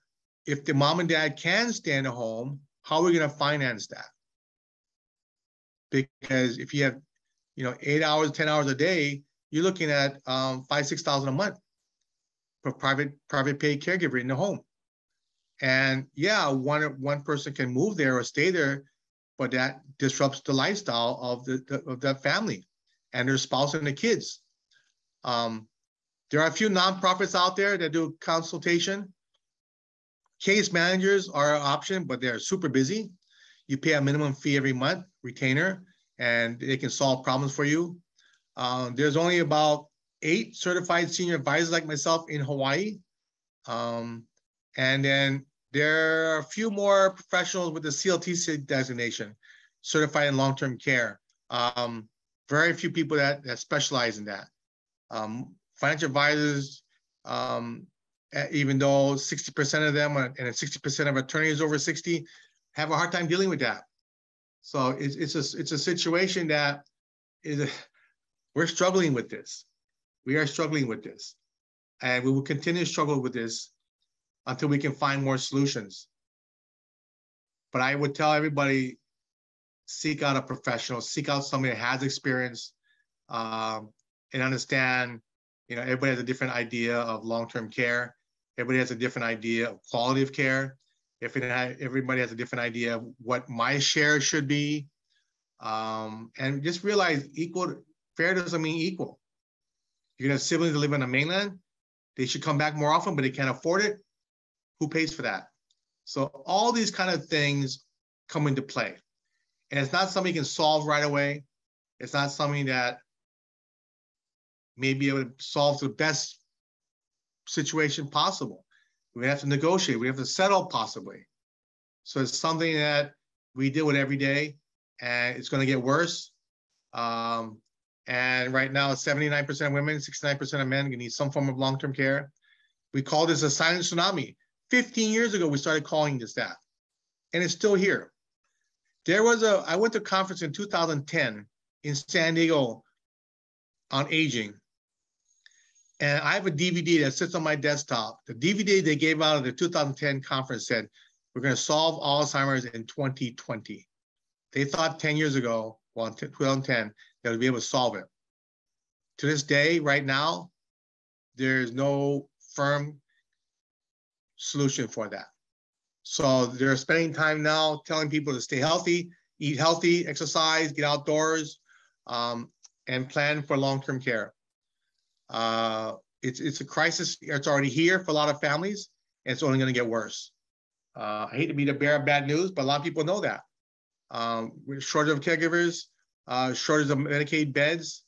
if the mom and dad can stay in the home, how are we going to finance that? Because if you have, you know, eight hours, 10 hours a day, you're looking at um, five, 6,000 a month for private, private paid caregiver in the home. And yeah, one, one person can move there or stay there, but that disrupts the lifestyle of the, the of that family and their spouse and the kids. Um, there are a few nonprofits out there that do consultation. Case managers are an option, but they're super busy. You pay a minimum fee every month, retainer, and they can solve problems for you. Um, there's only about eight certified senior advisors like myself in Hawaii. Um, and then there are a few more professionals with the CLTC designation, certified in long-term care. Um, very few people that, that specialize in that. Um, financial advisors, um, even though 60% of them and 60% of attorneys over 60 have a hard time dealing with that. So it's, it's, a, it's a situation that is, we're struggling with this. We are struggling with this. And we will continue to struggle with this until we can find more solutions. But I would tell everybody seek out a professional, seek out somebody that has experience um, and understand, you know, everybody has a different idea of long-term care. Everybody has a different idea of quality of care. If it had, everybody has a different idea of what my share should be. Um, and just realize equal, fair doesn't mean equal. You're gonna have siblings that live on the mainland, they should come back more often, but they can't afford it. Who pays for that? So all these kind of things come into play. And it's not something you can solve right away. It's not something that may be able to solve the best situation possible. We have to negotiate. We have to settle possibly. So it's something that we deal with every day, and it's going to get worse. Um, and right now, 79% of women, 69% of men need some form of long-term care. We call this a silent tsunami. 15 years ago, we started calling this that, and it's still here. There was a, I went to a conference in 2010 in San Diego on aging. And I have a DVD that sits on my desktop. The DVD they gave out at the 2010 conference said, we're going to solve Alzheimer's in 2020. They thought 10 years ago, well, in 2010, would be able to solve it. To this day, right now, there's no firm solution for that. So they're spending time now telling people to stay healthy, eat healthy, exercise, get outdoors, um, and plan for long-term care. Uh, it's, it's a crisis. It's already here for a lot of families, and it's only going to get worse. Uh, I hate to be the bearer of bad news, but a lot of people know that. Um, we're short of caregivers, uh, shortage of Medicaid beds.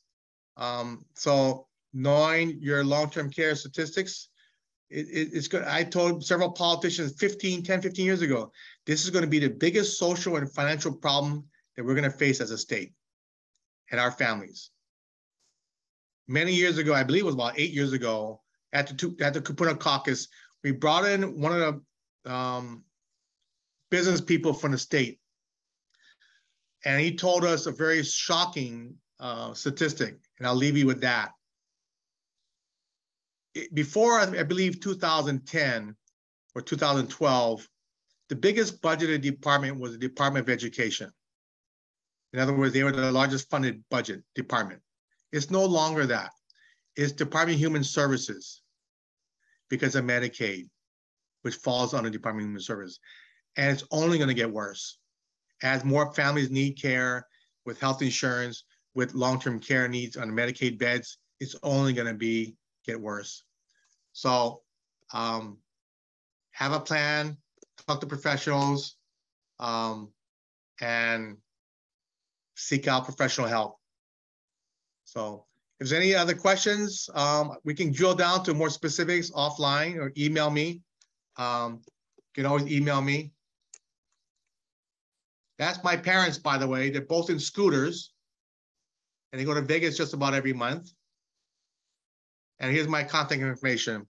Um, so knowing your long-term care statistics, it, it, it's good. I told several politicians 15, 10, 15 years ago, this is going to be the biggest social and financial problem that we're going to face as a state and our families. Many years ago, I believe it was about eight years ago, at the, two, at the Kupuna caucus, we brought in one of the um, business people from the state. And he told us a very shocking uh, statistic, and I'll leave you with that. It, before, I believe, 2010 or 2012, the biggest budgeted department was the Department of Education. In other words, they were the largest funded budget department. It's no longer that. It's Department of Human Services because of Medicaid, which falls under Department of Human Services. And it's only going to get worse. As more families need care with health insurance, with long-term care needs on Medicaid beds, it's only going to be get worse. So um, have a plan, talk to professionals, um, and seek out professional help. So if there's any other questions, um, we can drill down to more specifics offline or email me. Um, you can always email me. That's my parents, by the way. They're both in scooters. And they go to Vegas just about every month. And here's my contact information.